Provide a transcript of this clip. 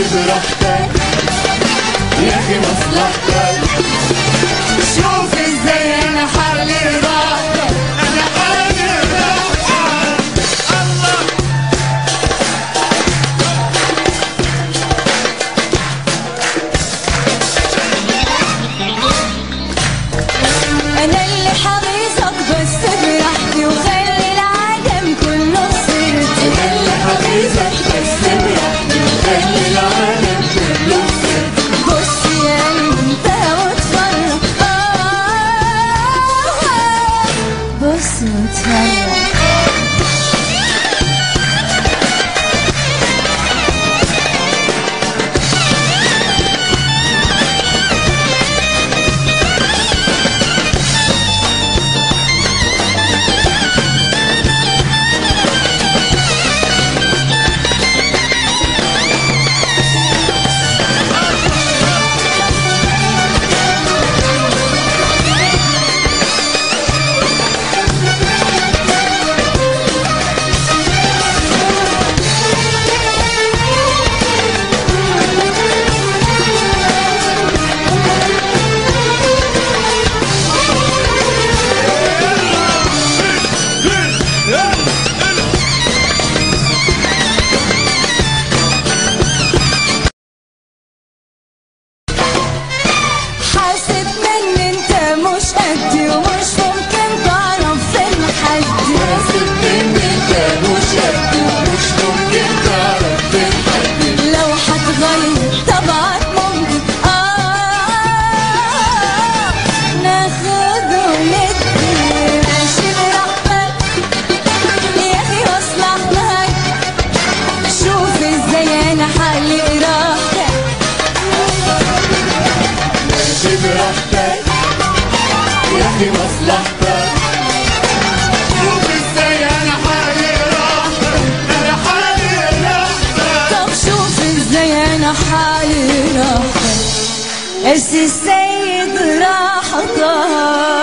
Biz bıraktık Yakın لمصلحتك وازاي أنا طب شوف إزاي أنا حالي راحتك قاس السيد راحتك